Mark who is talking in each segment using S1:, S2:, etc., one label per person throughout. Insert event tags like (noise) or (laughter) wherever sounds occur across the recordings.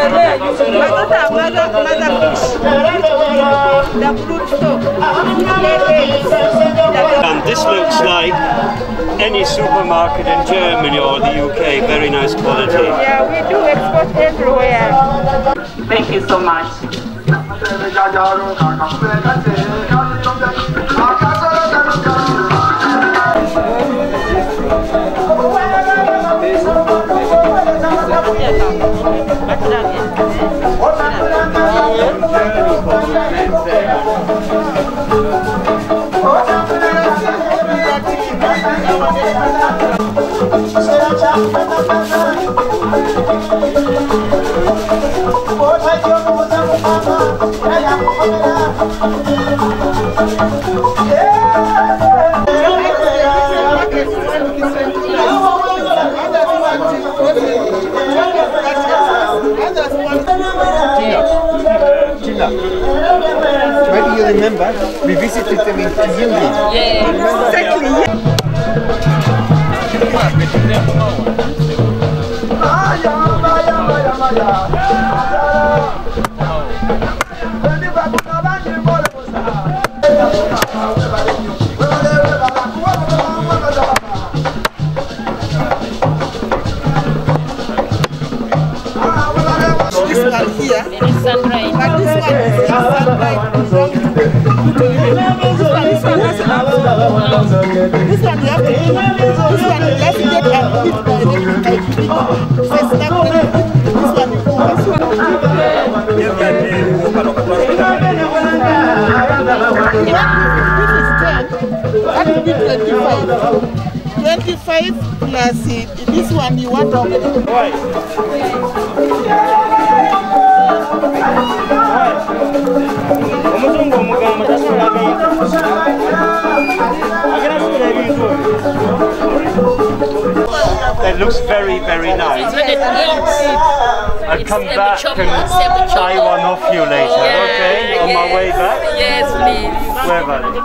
S1: were there, you should
S2: But mother, mother fish. The fruit stock.
S3: And this looks like any supermarket in Germany or the UK. Very nice quality.
S2: Yeah, we do export everywhere.
S4: Thank you so much.
S5: Do you remember? We visited them in Kiyindi.
S2: Exactly.
S5: You have to get and eat by the like eat. Say snap it. This one you put this one. This is 10. That will be 25. 25 plus uh, this one you want how many?
S3: omuzungu omugamba tasula bintu agenda kusula ebintu That looks very, very nice.
S6: It's ready to eat.
S3: I'll come back and
S6: it's
S3: buy one off you later, okay? On my way back?
S6: Yes, please.
S3: Where about it?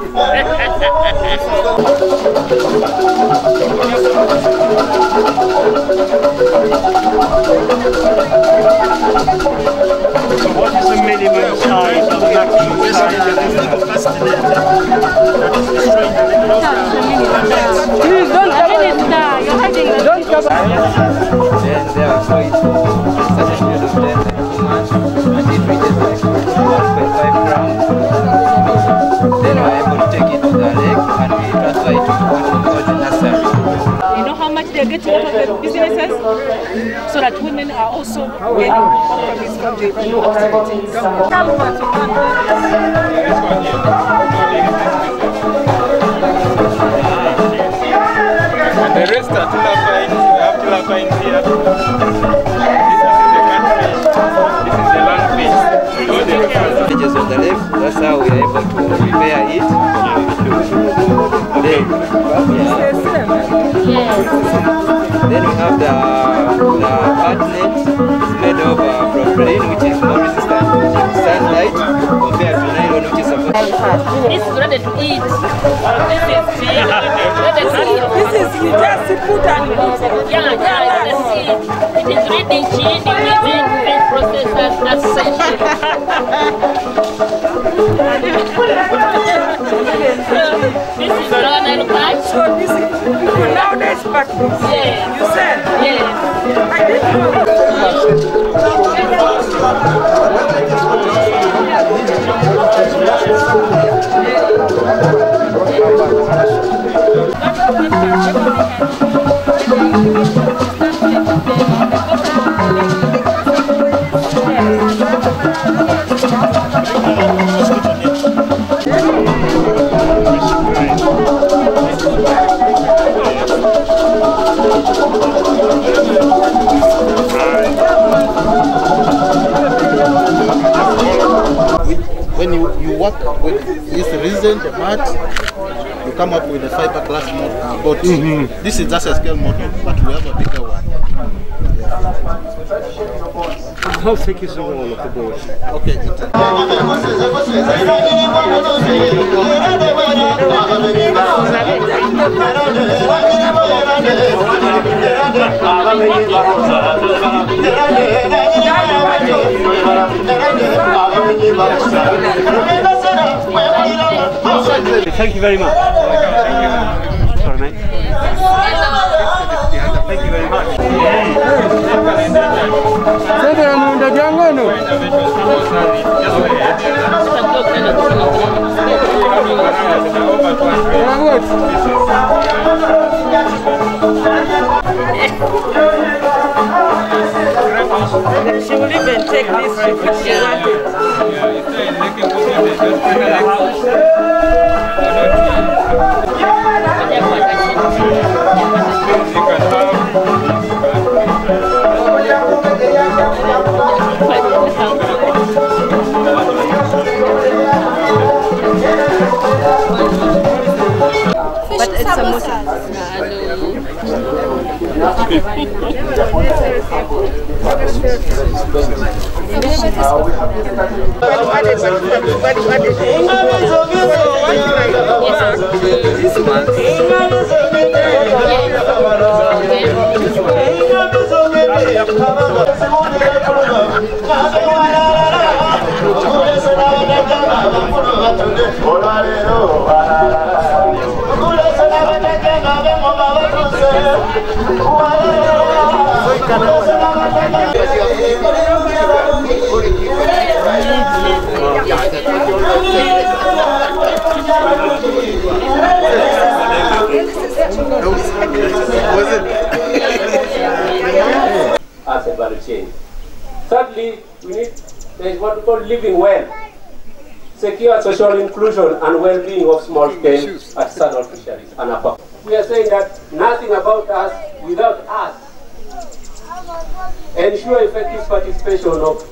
S3: So what is the minimum size or the maximum size of this one?
S1: Please don't Don't cover.
S7: Then they are so it such a period of time like two months and it reaches like 1.5 grams. Then we are able to take it to the lake and
S8: So that women are also getting from new activities.
S9: The rest are This is the. This is the the
S7: that's how we are able to prepare it. Then, then we have the, the made of uh, propylene, which is more resistant to sunlight which is
S6: is ready to eat. This is tea. To eat.
S1: This is just put and put.
S6: Yeah, yeah, it's the seed. It is ready, chewing, eating, and processed. That's it. This is raw Nile perch.
S1: So this is people nowadays this.
S6: Yes.
S1: You said.
S6: Yes.
S1: I didn't know. Thank you.
S5: When you, you work with this resin, the mat, you come up with a fiberglass model. But mm-hmm. this is just a scale model, but we have a bigger one.
S3: How thick is the wall of the board?
S5: Okay. (laughs)
S3: Thank you very much. Sorry, mate. Thank you very much.
S9: Sasa anaunda jango no.
S2: She will even take this if she wanted. But it's a Muslim. (laughs) (laughs) Soy canal.
S10: As a value chain. Thirdly, we need there is what we call living well, secure social inclusion and well-being of small-scale artisanal fisheries and aquaculture. We are saying that nothing about us without us. Ensure effective participation of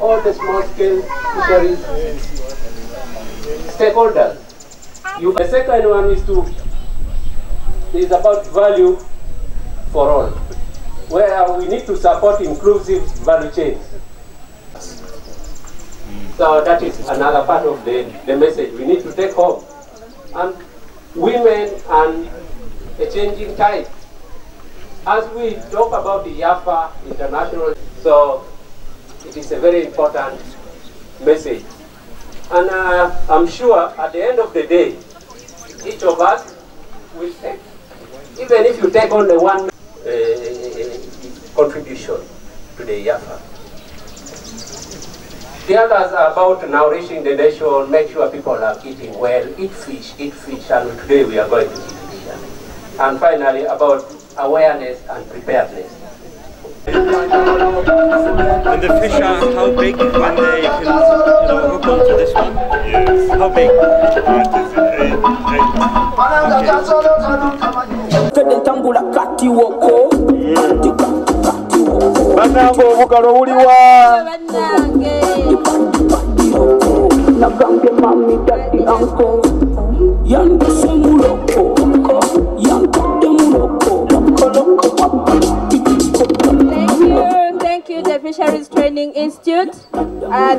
S10: all the small-scale fisheries stakeholders. You, the second one is to is about value for all where we need to support inclusive value chains. So that is another part of the, the message we need to take home. And women and a changing tide. As we talk about the Yafa International, so it is a very important message. And uh, I'm sure at the end of the day, each of us will take, even if you take only one Uh, contribution to the Yafa. The others are about nourishing the nation, make sure people are eating well, eat fish, eat fish, and today we are going to eat fish. And finally, about awareness and preparedness.
S3: And the fish are how big when they can you know, hook onto this one? Yes. How big?
S11: tedentambula
S9: Banange obugalo buliwa.
S11: nagambye mami dadi anko yandese muloko yankadde muloko
S12: Thank you, thank you, the Fisheries Training Institute. Uh,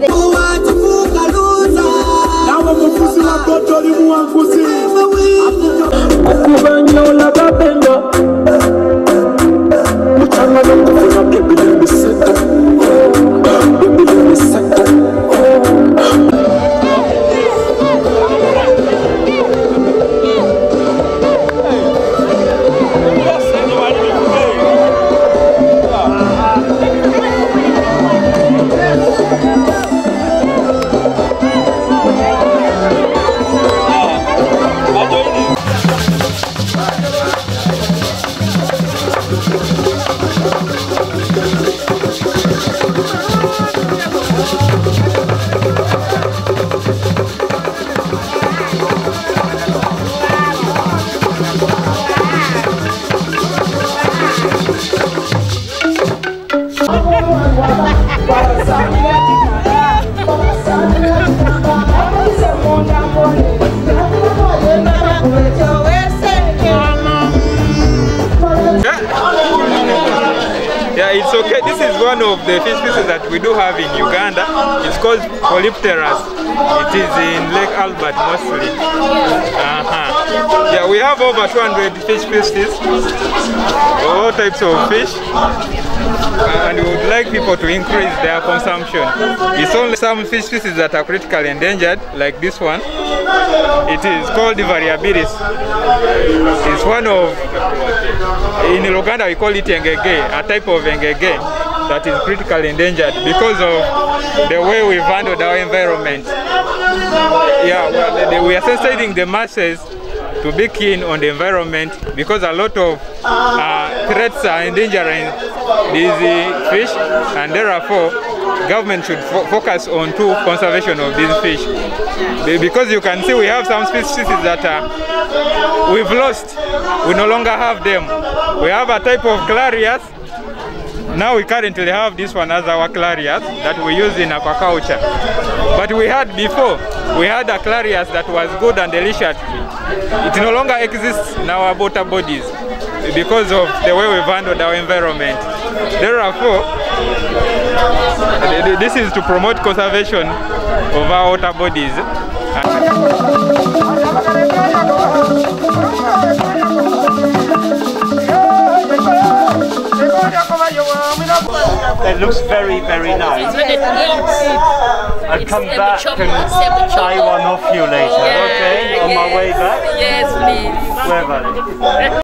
S9: one of the fish species that we do have in Uganda. It's called Polypterus. It is in Lake Albert mostly. Uh-huh. Yeah, we have over 200 fish species, all types of fish. and we would like people to increase their consumption. It's only some fish species that are critically endangered, like this one. It is called variabilis. It's one of, in Uganda we call it engege, a type of engege that is critically endangered because of the way we've handled our environment. Yeah, well, we are sensitizing the masses to be keen on the environment because a lot of uh, threats are endangering these uh, fish and therefore government should fo focus on to conservation of these fish. Be- because you can see we have some species that are, we've lost. We no longer have them. We have a type of clarias now we currently have this one as our clarias that we use in aquaculture. But we had before, we had a clarias that was good and delicious. It no longer exists in our water bodies because of the way we've handled our environment. Therefore, th- th- this is to promote conservation of our water bodies.
S3: It looks very, very nice.
S6: When it eats,
S3: I'll come back and
S6: it's every chop.
S3: buy one off you later,
S6: Yeah,
S3: okay? On my way back?
S6: Yes, please.
S3: Where?